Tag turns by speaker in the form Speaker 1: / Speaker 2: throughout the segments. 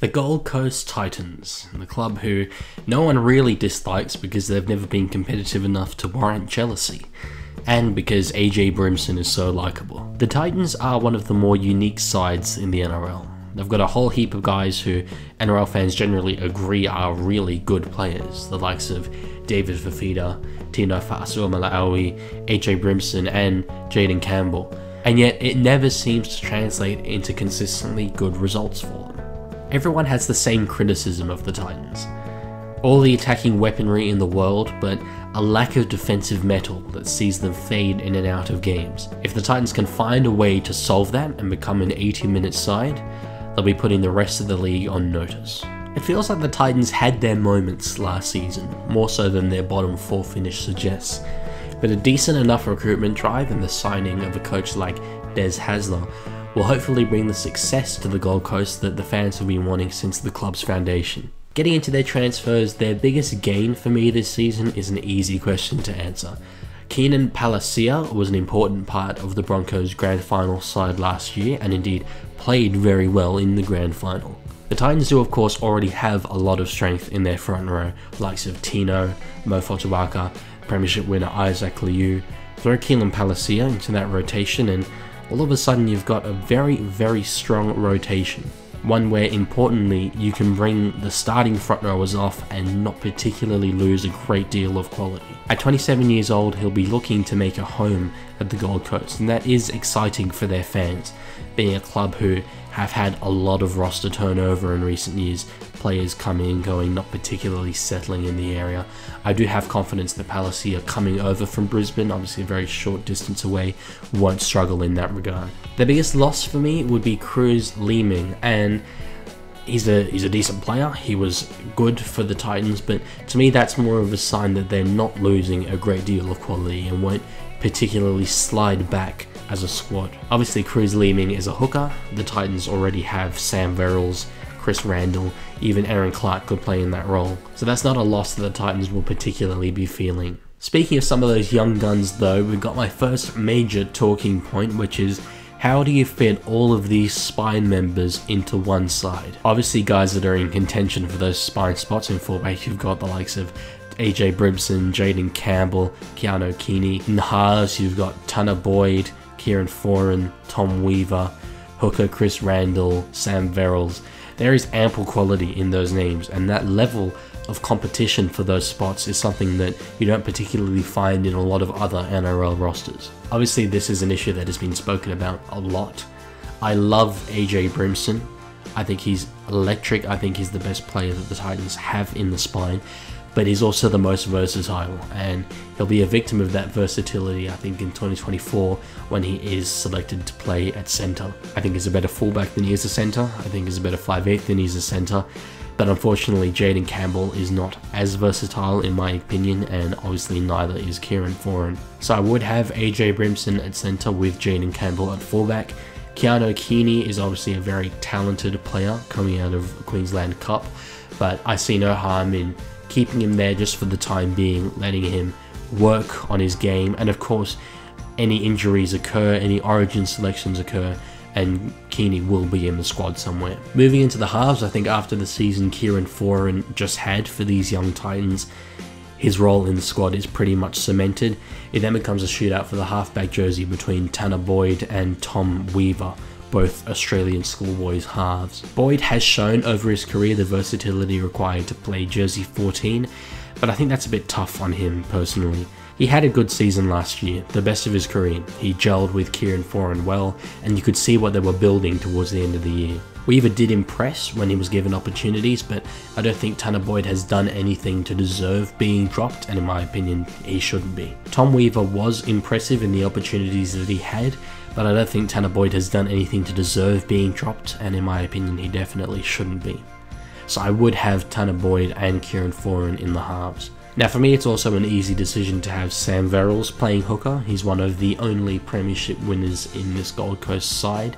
Speaker 1: The Gold Coast Titans, the club who no one really dislikes because they've never been competitive enough to warrant jealousy, and because AJ Brimson is so likable. The Titans are one of the more unique sides in the NRL. They've got a whole heap of guys who NRL fans generally agree are really good players, the likes of David Fifita, Tino Fa'asuamaleaui, AJ Brimson, and Jayden Campbell, and yet it never seems to translate into consistently good results for everyone has the same criticism of the Titans. All the attacking weaponry in the world, but a lack of defensive mettle that sees them fade in and out of games. If the Titans can find a way to solve that and become an 80 minute side, they'll be putting the rest of the league on notice. It feels like the Titans had their moments last season, more so than their bottom four finish suggests. But a decent enough recruitment drive and the signing of a coach like Des Hasler will hopefully bring the success to the Gold Coast that the fans have been wanting since the club's foundation. Getting into their transfers, their biggest gain for me this season is an easy question to answer. Keenan Palasia was an important part of the Broncos' grand final side last year and indeed played very well in the grand final. The Titans do of course already have a lot of strength in their front row, likes of Tino, Mo Fotuaika, Premiership winner Isaac Liu. Throw Keenan Palasia into that rotation and all of a sudden you've got a very, very strong rotation. One where importantly you can bring the starting front rowers off and not particularly lose a great deal of quality. At 27 years old, he'll be looking to make a home at the Gold Coast, and that is exciting for their fans, being a club who have had a lot of roster turnover in recent years, players coming and going, not particularly settling in the area. I do have confidence that Palasia coming over from Brisbane, obviously a very short distance away, won't struggle in that regard. The biggest loss for me would be Kruise Leeming, and he's a he's a decent player. He was good for the Titans, but to me that's more of a sign that they're not losing a great deal of quality and won't particularly slide back as a squad. Obviously, Kruise Leeming is a hooker. The Titans already have Sam Verrills, Chris Randall, even Erin Clark could play in that role. So that's not a loss that the Titans will particularly be feeling. Speaking of some of those young guns though, we've got my first major talking point, which is how do you fit all of these spine members into one side? Obviously, guys that are in contention for those spine spots in fullback, you've got the likes of AJ Brimson, Jayden Campbell, Keano Kini. In the halves, you've got Tanner Boyd, Kieran Foran, Tom Weaver, Hooker, Chris Randall, Sam Verrills. There is ample quality in those names, and that level of competition for those spots is something that you don't particularly find in a lot of other NRL rosters. Obviously, this is an issue that has been spoken about a lot. I love AJ Brimson. I think he's electric. I think he's the best player that the Titans have in the spine but he's also the most versatile, and he'll be a victim of that versatility, I think, in 2024 when he is selected to play at centre. I think he's a better fullback than he is a centre, I think he's a better 5'8 than he's a centre, but unfortunately, Jayden Campbell is not as versatile in my opinion, and obviously neither is Kieran Foran. So I would have AJ Brimson at centre with Jayden Campbell at fullback. Keano Kini is obviously a very talented player coming out of Queensland Cup, but I see no harm in keeping him there just for the time being, letting him work on his game, and of course, any injuries occur, any origin selections occur, and Kini will be in the squad somewhere. Moving into the halves, I think after the season Kieran Foran just had for these young Titans, his role in the squad is pretty much cemented. It then becomes a shootout for the halfback jersey between Tanner Boyd and Tom Weaver both Australian schoolboys halves. Boyd has shown over his career the versatility required to play jersey 14, but I think that's a bit tough on him personally. He had a good season last year, the best of his career. He gelled with Kieran Foran well, and you could see what they were building towards the end of the year. Weaver did impress when he was given opportunities, but I don't think Tanner Boyd has done anything to deserve being dropped, and in my opinion, he shouldn't be. Tom Weaver was impressive in the opportunities that he had, but I don't think Tanner Boyd has done anything to deserve being dropped, and in my opinion, he definitely shouldn't be. So I would have Tanner Boyd and Kieran Foran in the halves. Now for me it's also an easy decision to have Sam Verrills playing hooker. He's one of the only premiership winners in this Gold Coast side.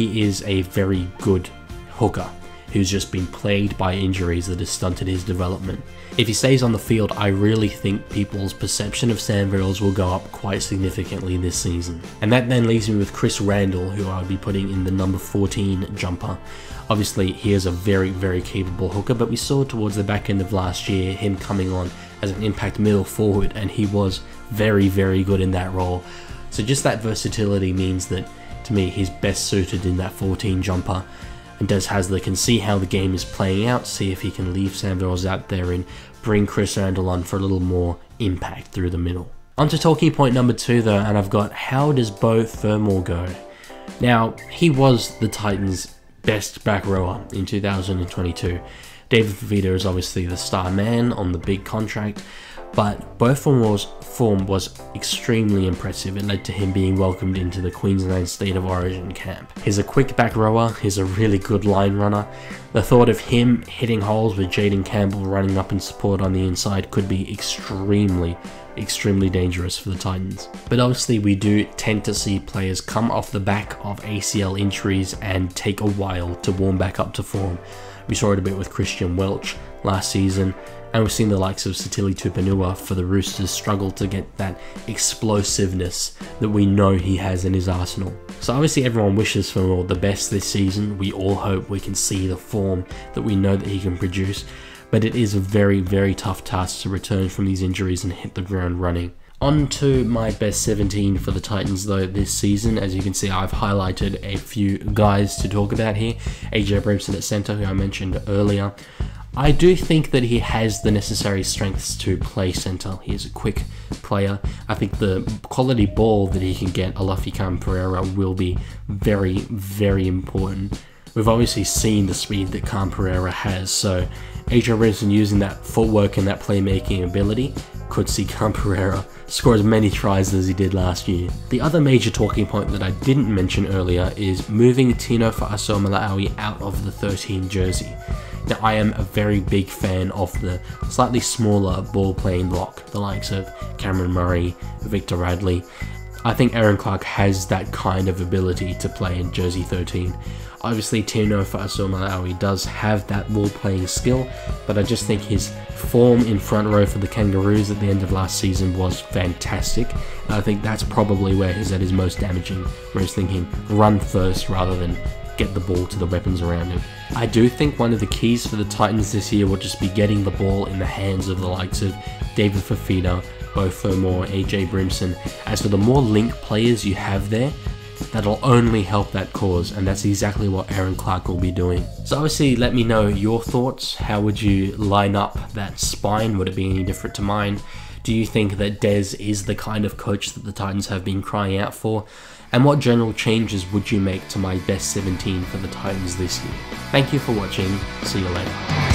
Speaker 1: He is a very good hooker. who's just been plagued by injuries that has stunted his development. If he stays on the field, I really think people's perception of Sam will go up quite significantly this season. And that then leaves me with Chris Randall, who I'll be putting in the number 14 jumper. Obviously, he is a very, very capable hooker, but we saw towards the back end of last year him coming on as an impact middle forward, and he was very, very good in that role. So just that versatility means that, to me, he's best suited in that 14 jumper. And Des Hasler can see how the game is playing out, see if he can leave Sam out there and bring Chris Randall on for a little more impact through the middle. On to talking point number two though, and I've got how does Beau Fermor go? Now, he was the Titans' best back rower in 2022. David Fifita is obviously the star man on the big contract, but Beau Fermor's form was extremely impressive and led to him being welcomed into the Queensland State of Origin camp. He's a quick back rower, he's a really good line runner. The thought of him hitting holes with Jayden Campbell running up in support on the inside could be extremely, extremely dangerous for the Titans. But obviously we do tend to see players come off the back of ACL injuries and take a while to warm back up to form. We saw it a bit with Christian Welch last season, and we've seen the likes of Sitili Tupouniua for the Roosters struggle to get that explosiveness that we know he has in his arsenal. So obviously everyone wishes for the best this season. We all hope we can see the form that we know that he can produce, but it is a very, very tough task to return from these injuries and hit the ground running. On to my best 17 for the Titans though this season. As you can see, I've highlighted a few guys to talk about here. AJ Brimson at centre, who I mentioned earlier. I do think that he has the necessary strengths to play centre. He is a quick player. I think the quality ball that he can get Alofi Khan-Pereira will be very, very important. We've obviously seen the speed that Khan-Pereira has, so AJ Brimson using that footwork and that playmaking ability could see Khan-Pereira score as many tries as he did last year. The other major talking point that I didn't mention earlier is moving Tino Fa'asuamaleaui out of the 13 jersey. Now, I am a very big fan of the slightly smaller ball playing block, the likes of Cameron Murray, Victor Radley. I think Erin Clark has that kind of ability to play in jersey 13. Obviously, Tino Fa'asuamaleaui does have that ball playing skill, but I just think his form in front row for the Kangaroos at the end of last season was fantastic. And I think that's probably where he's at his most damaging, where he's thinking run first rather than get the ball to the weapons around him. I do think one of the keys for the Titans this year will just be getting the ball in the hands of the likes of David Fifita, Beau Fermor, AJ Brimson. As for the more link players you have there, that'll only help that cause, and that's exactly what Erin Clark will be doing. So obviously, let me know your thoughts. How would you line up that spine? Would it be any different to mine? Do you think that Des is the kind of coach that the Titans have been crying out for? And what general changes would you make to my best 17 for the Titans this year? Thank you for watching, see you later.